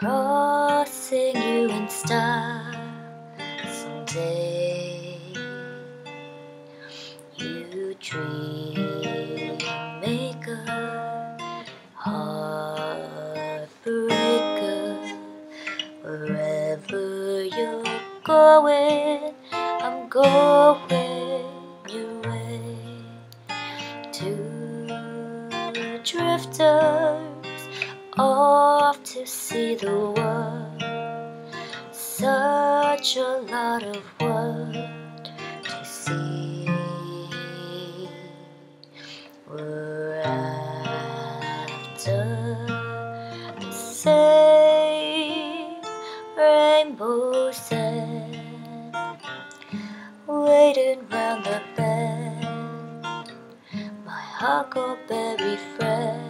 crossing you in style someday. You dream maker, heartbreaker, wherever you're going, I'm going your way two drifters. All off to see the world. Such a lot of world to see. We're after the same rainbow sand, waiting round the bend. My huckleberry friend.